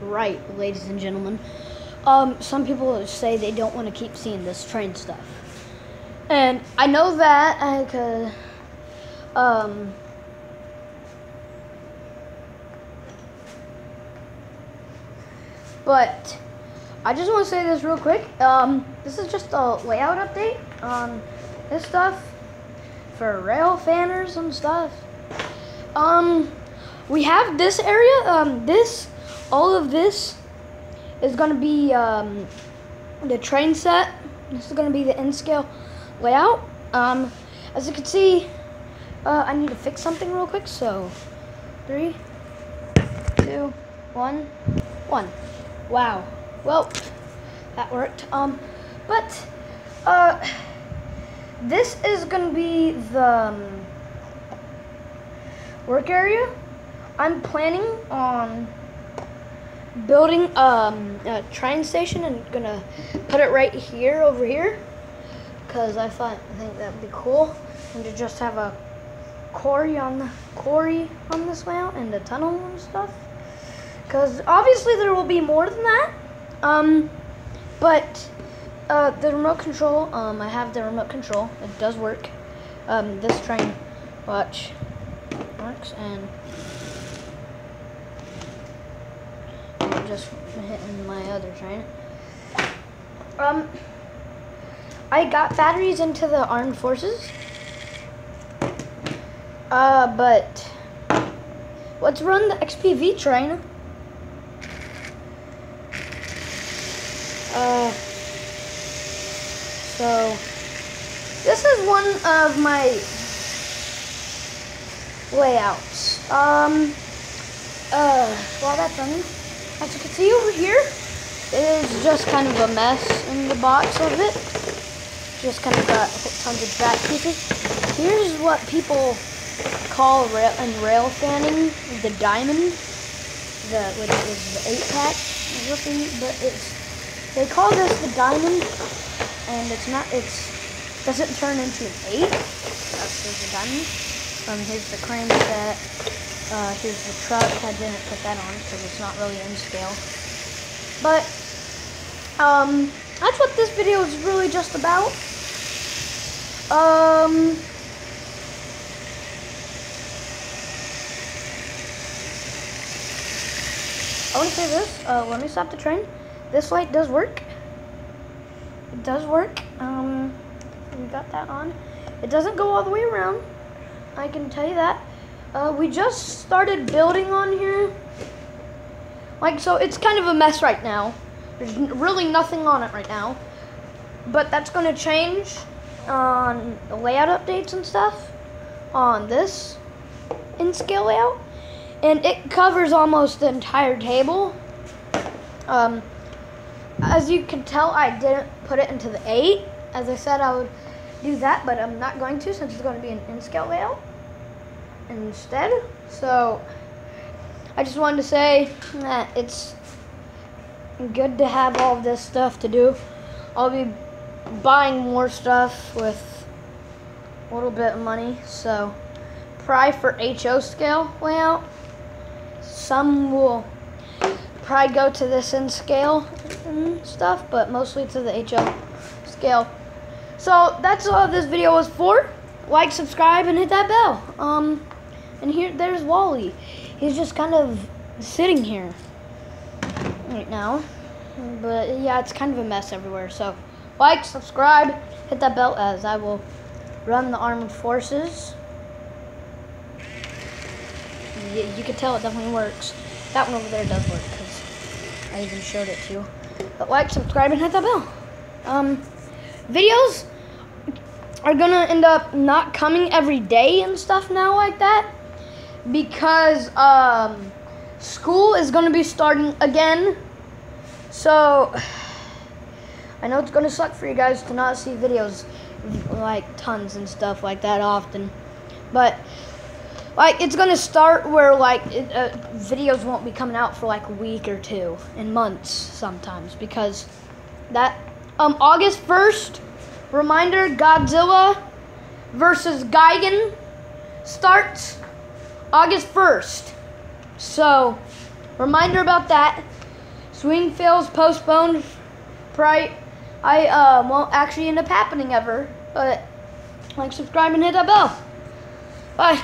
right, ladies and gentlemen. Um, some people say they don't want to keep seeing this train stuff, and I know that because um, but I just want to say this real quick. Um, this is just a layout update on this stuff for rail fanners and stuff. Um, we have this area. Um, this, all of this is going to be um, the train set. This is going to be the N-scale layout. Um, as you can see, uh, I need to fix something real quick. So, three, two, one, one. Wow. Well, that worked. Um, but uh, this is going to be the um, work area. I'm planning on building um, a train station and gonna put it right here over here. Because I thought I think that would be cool. And to just have a quarry on the quarry on this layout and a tunnel and stuff. Because obviously there will be more than that um, but uh, the remote control um, I have the remote control. It does work. Um, this train watch works and I'm just hitting my other train. Um, I got batteries into the armed forces. Uh, but let's run the XPV train. Uh, so this is one of my layouts. Um, uh, while that's running. As you can see over here, it is just kind of a mess in the box of it. Just kind of got tons of back pieces. Here's what people call rail and rail fanning the diamond, the which is the eight pack looking, but it's they call this the diamond, and it's not. It's doesn't turn into an eight. That's the diamond. Um, here's the crane set. Uh, here's the truck. I didn't put that on because it's not really in scale. But, um, that's what this video is really just about. Um, I want to say this. Uh, let me stop the train. This light does work. It does work. Um, we got that on. It doesn't go all the way around. I can tell you that. Uh, we just started building on here. Like, so it's kind of a mess right now. There's really nothing on it right now. But that's going to change on the layout updates and stuff on this N-scale layout. And it covers almost the entire table. Um, as you can tell, I didn't put it into the 8. As I said, I would do that, but I'm not going to since it's going to be an N-scale layout instead. So I just wanted to say that it's good to have all this stuff to do. I'll be buying more stuff with a little bit of money. So probably for HO scale layout, some will probably go to this N-scale and stuff, but mostly to the HO scale. So that's all this video was for. Like, subscribe, and hit that bell. Um, and here, there's Wally. He's just kind of sitting here right now. But yeah, it's kind of a mess everywhere. So like, subscribe, hit that bell as I will run the armed forces. You, you can tell it definitely works. That one over there does work because I even showed it to you. But like, subscribe, and hit that bell. Um, videos are gonna end up not coming every day and stuff now like that because um, school is going to be starting again. So I know it's going to suck for you guys to not see videos like tons and stuff like that often. But like it's going to start where like it, uh, videos won't be coming out for like a week or two and months sometimes because that um August 1st reminder Godzilla versus Gigan starts August 1st. So, reminder about that. Swing fails postponed. Pri- I uh, won't actually end up happening ever. But like, subscribe, and hit that bell. Bye.